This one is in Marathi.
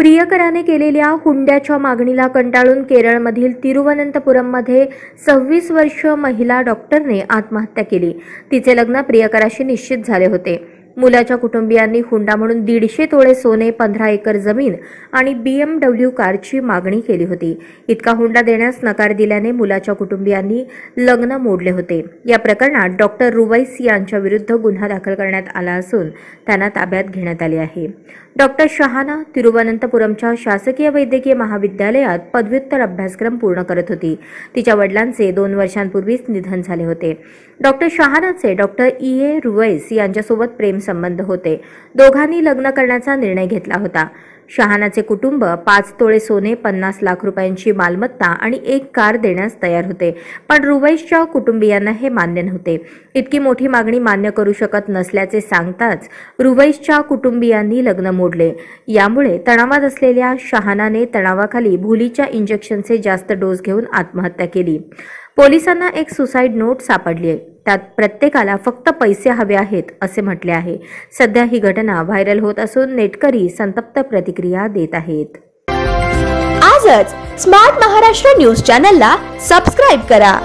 प्रियकराने केलेल्या हुंड्याच्या मागणीला कंटाळून केरळमधील तिरुवनंतपुरममध्ये सव्वीस वर्ष महिला डॉक्टरने आत्महत्या केली. तिचे लग्न प्रियकराशी निश्चित झाले होते. मुलाच्या कुटुंबियांनी हुंडा म्हणून दीडशे तोळे सोने पंधरा एकर जमीन आणि बीएमडब्ल्यू कारची मागणी केली होती. इतका हुंडा देण्यास नकार दिल्याने मुलाच्या कुटुंबियांनी लग्न मोडले होते. या प्रकरणात डॉक्टर रुवैस यांच्या विरुद्ध गुन्हा दाखल करण्यात आला असून त्यांना ताब्यात घेण्यात आले आहे. डॉक्टर शहाना तिरुवनंतपुरमच्या शासकीय वैद्यकीय महाविद्यालयात पदव्युत्तर अभ्यासक्रम पूर्ण करत होती. तिच्या वडिलांचे दोन वर्षांपूर्वीच निधन झाले होते. डॉक्टर शहानाचे डॉक्टर ई. ए. रुवैस यांच्यासोबत प्रेमसंबंध होते. दोघांनी लग्न करण्याचा निर्णय घेतला होता. शहानाचे कुटुंब पाच तोळे सोने पन्नास लाख रुपयांची मालमत्ता आणि एक कार देण्यास तयार होते. पण रुवैशच्या कुटुंबियांना हे मान्य नव्हते. इतकी मोठी मागणी मान्य करू शकत नसल्याचे सांगताच रुवैशच्या कुटुंबियांनी लग्न मोडले. यामुळे तणावात असलेल्या शहानाने तणावाखाली भुलीच्या इंजेक्शनचे जास्त डोस घेऊन आत्महत्या केली. पोलिसांना एक सुसाईड नोट सापडली आहे त्यात प्रत्येकाला फक्त पैसे हवे आहेत असे म्हटले आहे. सध्या ही घटना व्हायरल होत असून नेटकरी संतप्त प्रतिक्रिया देत आहेत. आजच स्मार्ट महाराष्ट्र न्यूज चॅनलला सबस्क्राईब करा.